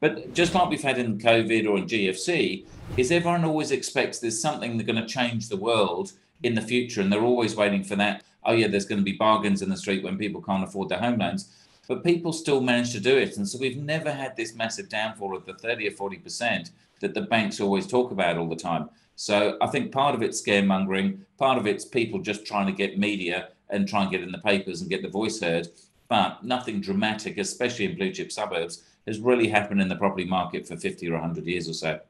But just like we've had in COVID or in GFC, is everyone always expects there's something that's going to change the world in the future, and they're always waiting for that. Oh yeah, there's going to be bargains in the street when people can't afford their home loans, but people still manage to do it, and so we've never had this massive downfall of the 30 or 40 percent that the banks always talk about all the time. So I think part of it's scaremongering, part of it's people just trying to get media and try and get in the papers and get the voice heard, but nothing dramatic, especially in blue chip suburbs, has really happened in the property market for 50 or 100 years or so.